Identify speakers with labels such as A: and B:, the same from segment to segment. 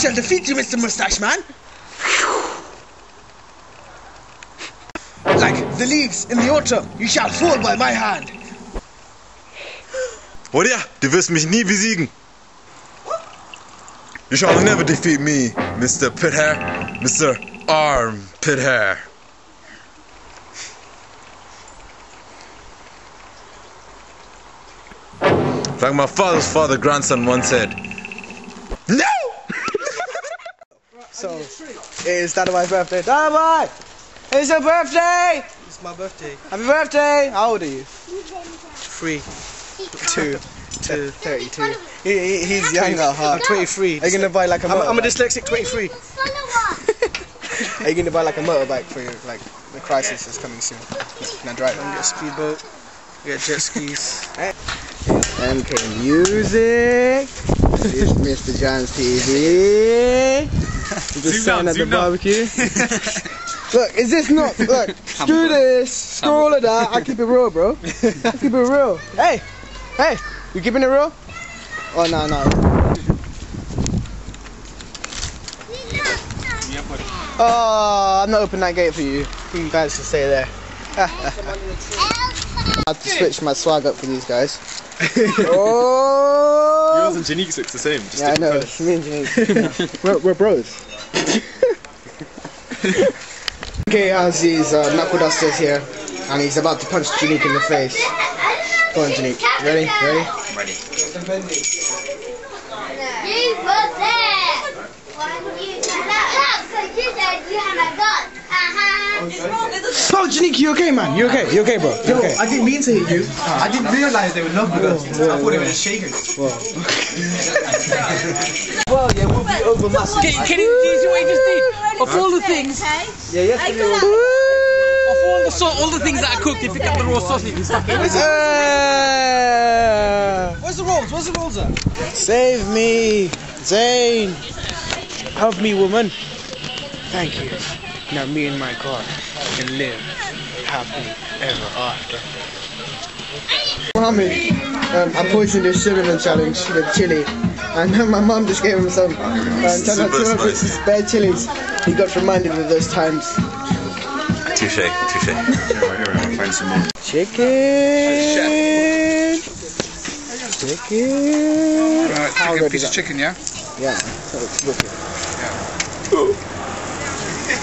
A: shall defeat you, Mr. Mustache Man. Like the leaves in the autumn, you shall fall by my hand.
B: Oh ja, du wirst mich nie besiegen. You shall never defeat me, Mr. Pithair, Mr. Arm Pithair. Like my father's father grandson once said, No!
A: So, it is Dadabhai's birthday. Dadabhai! It's your birthday!
C: It's my birthday.
A: Happy birthday! How old are you?
C: Three.
A: Two. Two. 32. He, he, he's young at heart.
C: I'm 23.
A: Are you gonna buy like a
C: I'm, I'm a
A: motorbike?
C: dyslexic 23.
A: Are you gonna buy like a motorbike for your like the crisis is coming soon? Can I drive
C: I'm gonna get a
A: it?
C: speedboat. Get jet skis.
A: MK Music. It's Mr. John's TV. Just sitting at the barbecue. Look, is this not look? Screw this. Screw all of that. I keep it real, bro. I keep it real. Hey, hey, you keeping it real? Oh no no. Oh, I'm not opening that gate for you. You guys can stay there. I have to switch my swag up for these guys. oh!
B: Yours and Janique's looks the same. Just
A: Yeah, I know. It's me and Janique. we're, we're bros. okay, has these uh, knuckle dusters here, and he's about to punch Janique in the face. Go on, Janique. Ready? Ready? Ready.
D: You were there. You Look, you said you had a gun.
A: Oh, Janique, you okay, man? You okay? You okay, bro? You okay?
C: I didn't mean to hit you. I didn't realise they were knuckle dusters. I thought they were just shakers.
A: Well, yeah, we'll be over massive.
E: Can, can you, do you see what he just did? Of all the things,
A: Yeah, yesterday was...
E: of all the so, all the things that I cooked, he picked up the raw sausage and stuck it. in.
A: Uh,
C: Where's the rolls? Where's the rolls at?
A: Save me, Zane. Help me, woman. Thank you. Now me and my car can live happily ever after. Mohammed, um, I poisoned his cinnamon challenge with chili, and then my mum just gave him some. And turned out
B: Super
A: two of his
B: spicy.
A: spare chilies. He got reminded of those times.
B: Touche, touche.
A: Chicken. Chicken.
C: Right,
A: How
C: chicken,
A: good
C: piece of chicken, yeah?
A: Yeah, so it's wicked.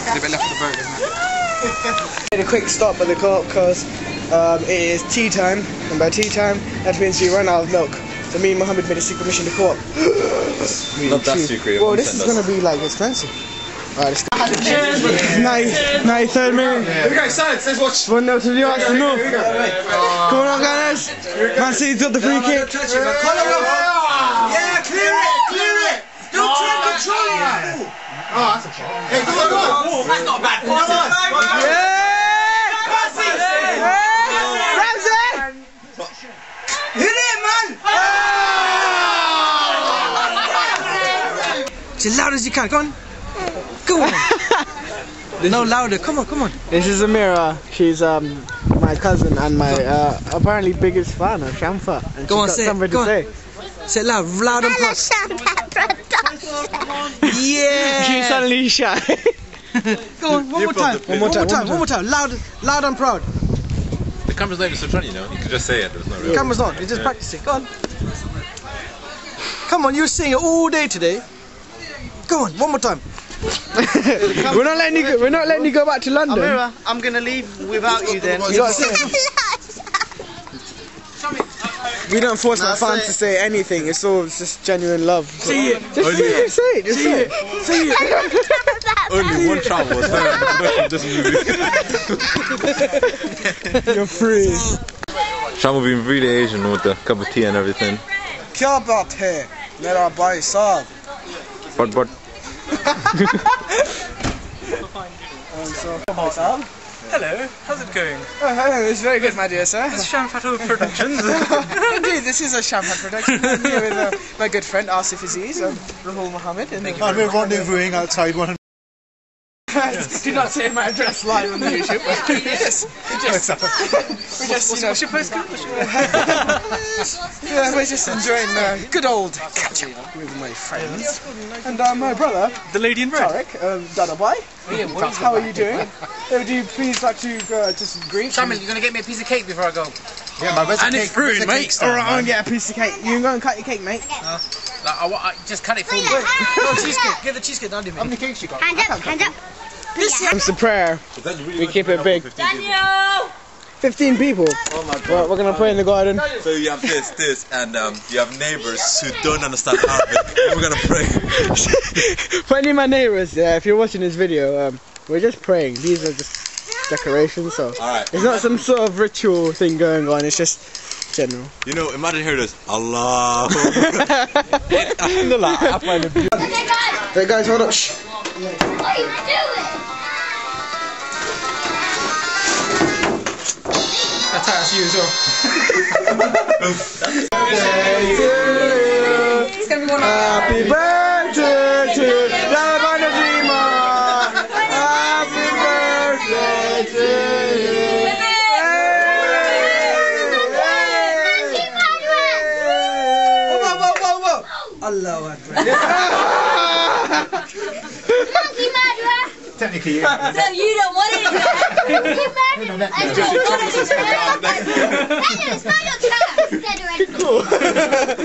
C: A bit left of the burger, isn't it?
A: Made a quick stop at the co-op because um, it is tea time, and by tea time that means we run out of milk. So me and Mohammed made a secret mission to co-op.
B: Not that secret.
A: Whoa, this is gonna be like expensive. Alright, let's go. Nice, nice third minute.
C: Here we go, silence, let's watch.
A: One nil to the Arsenal. Come on, guys. Man City's got the free kick.
C: Touch it, man. Colour up. Yeah, clear it, clear it. Don't try and control it. Oh, that's a Hey, come on, come on.
E: That's not a bad pass.
A: Yeah! Ramsey!
C: Hit it, man.
E: As loud as you can. Go on. Go on. no louder. Come on, come on.
A: This is Amira. She's um my cousin and my uh, apparently biggest fan of Shamphat. And
E: Go on,
A: she's
E: say
A: something
E: go
A: to
E: on.
A: say.
E: Say it loud, loud and proud. Yeah.
A: She's suddenly shy.
E: Go on, one more time. One more time. One more time. Loud, loud and proud.
B: The camera's not even so funny, you know. You can just say it. There's no real.
E: Camera's on. You're just practicing. Go on. Come on, you're singing all day today. Go on, one more time.
A: we're not letting you. Go, we're not letting you go back to London.
C: Amira, I'm gonna leave without you then.
A: You we don't force no, our fans to say anything. It's all it's just genuine love.
E: See it.
A: Just Only, see it. Say it. Just see, it.
E: See it.
B: Only one travel.
A: You're free.
B: Sean being really Asian with the cup of tea and everything.
C: Kya baat hai? Mera bhai saab.
B: But but
E: Hello, how's it going?
A: Oh, hello. It's very good, my dear sir.
E: It's Sham Fatou Productions.
A: Indeed, this is a Champagne production. I'm here with uh, my good friend Asif Aziz and Rahul Mohammed. And
C: I'm here rendezvousing outside one
A: do not say my address live on the YouTube. yes, we just, we just, you know,
E: What's your postcode? Yeah, we're just enjoying uh, good old catch up with my friends. And uh, my brother,
F: The lady in red.
E: Tarek, um, Dadabhai. How are you doing? Uh, Would you please like to uh, just greet?
G: Shaman, you're gonna get me a piece of cake before I go.
C: Yeah, my where's the
F: And it's
C: cake?
F: fruit,
C: Where's the
F: mate.
C: cake stand,
A: Alright, I'm gonna get a piece of cake. You can go and cut your cake, mate.
G: Like, I, wa- I, just cut it for me.
E: No, cheesecake. Give the cheesecake down to me.
C: How many cakes you got?
D: Hands up, hands up.
A: Comes to prayer. We keep it big.
D: Daniel!
A: 15 people.
B: Oh my god.
A: Well, we're gonna pray in the garden.
B: So you have this, this, and um, you have neighbors who don't understand Arabic. We're gonna pray.
A: For any of my neighbors, yeah, if you're watching this video, um, we're just praying. These are just decorations, so
B: Alright.
A: it's not some sort of ritual thing going on. It's just general.
B: You know, imagine hear this. Allah.
A: Alhamdulillah, I find it beautiful.
D: Okay, guys,
A: Hey guys, hold up. Shh.
D: what are you doing?
E: As well.
A: Happy birthday to Lavana Zima. Happy birthday!
E: Allahu Akbar.
D: Monkey murderer!
C: Technically, you.
D: So you don't want it? You murdered I don't want it. Daniel, it's not your turn.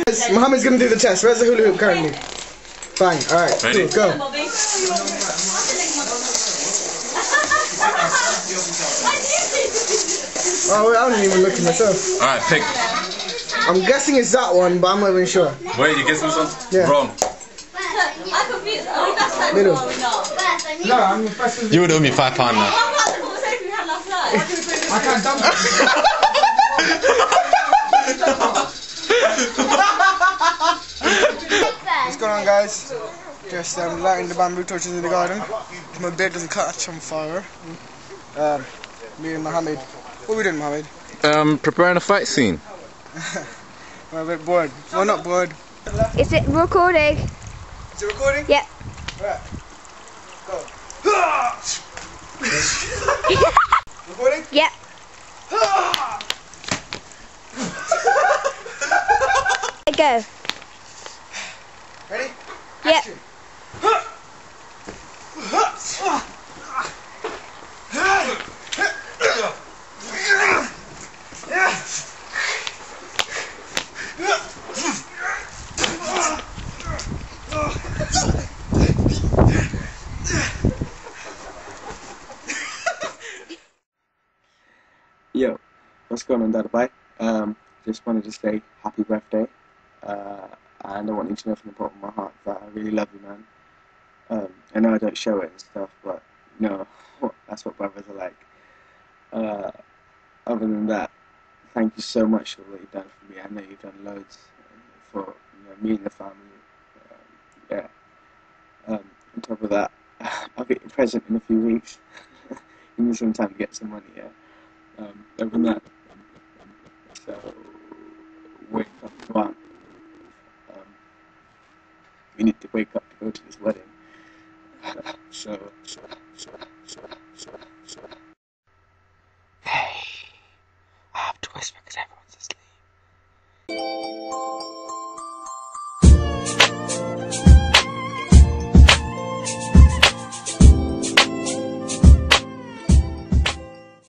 A: Yes, Mohammed's gonna do the test. Where's the hula hoop currently? Fine, alright,
B: Ready?
A: cool, go. Oh, wait, I don't even look at myself.
B: Alright, pick.
A: I'm guessing it's that one, but I'm not even sure.
B: Wait, you guess this one?
A: Yeah.
B: Wrong.
D: I'm confused. Are we best friends
A: Middle. No, I'm impressed
B: You would owe me five pound now.
D: What conversation we had last night?
C: I can't dump it.
A: What's going on, guys? Just um, lighting the bamboo torches in the garden. My beard doesn't catch on fire. Um, me and Mohammed. What are we doing, Mohammed?
B: Um, preparing a fight scene.
A: We're a bit bored. Well, not bored.
D: Is it recording?
A: Is it recording?
D: Yep.
A: Alright. Go. Recording?
D: Yep. Go.
A: Ready?
D: Yep.
A: Action.
H: On, Dadabhai? Um, just wanted to say happy birthday. Uh, and I want you to know from the bottom of my heart that I really love you, man. Um, I know I don't show it and stuff, but you know, that's what brothers are like. Uh, other than that, thank you so much for what you've done for me. I know you've done loads for you know, me and the family. Um, yeah. Um, on top of that, I'll get you a present in a few weeks. Give me some time to get some money, yeah. Um, other than that, so wake up, come on. Um, we need to wake up to go to this wedding. so, so, so, so, so, so.
A: Hey, I have to whisper because I